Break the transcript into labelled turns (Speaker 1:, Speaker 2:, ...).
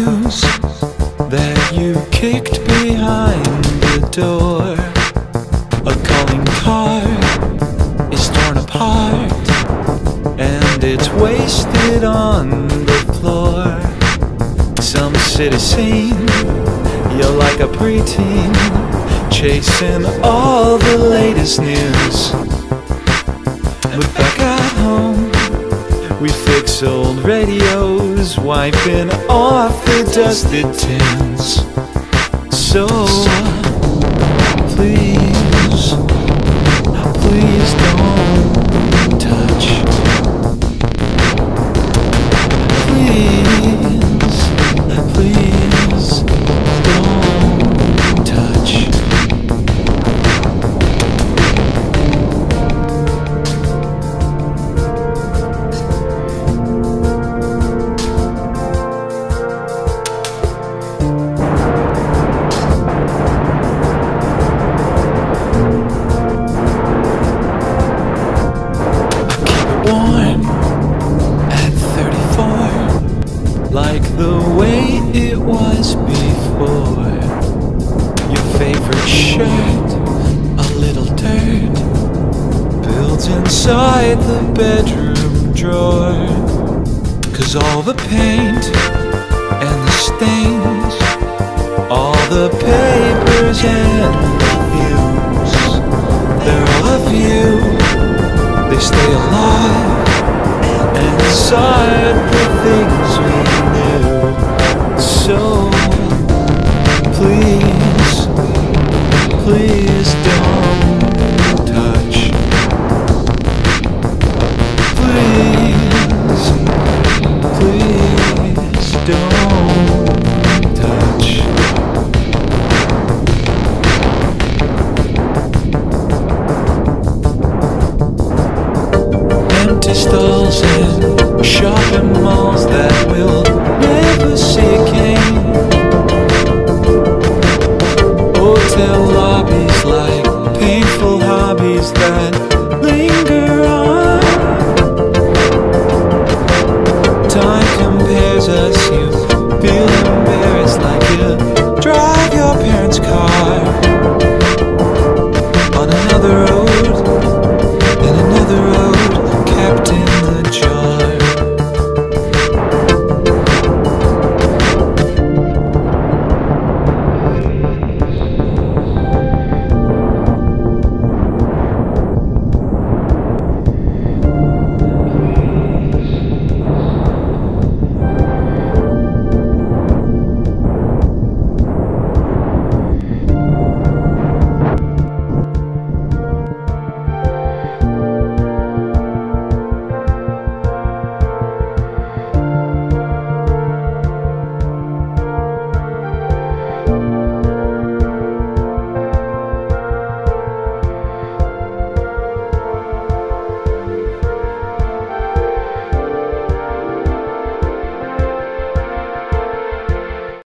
Speaker 1: News that you kicked behind the door. A calling card is torn apart and it's wasted on the floor. Some city scene, you're like a preteen, chasing all the latest news. But back at home we fix old radios, wiping off the dusted tins. So, please, please don't it was before your favorite shirt a little dirt builds inside the bedroom drawer cause all the paint and the stains all the papers and the views they're all of you they stay alive inside the things we. Please, please don't touch. Please, please don't touch. empty stalls in shopping painful hobbies that linger on. Time compares us, you feel embarrassed like you drive your parents' car on another road.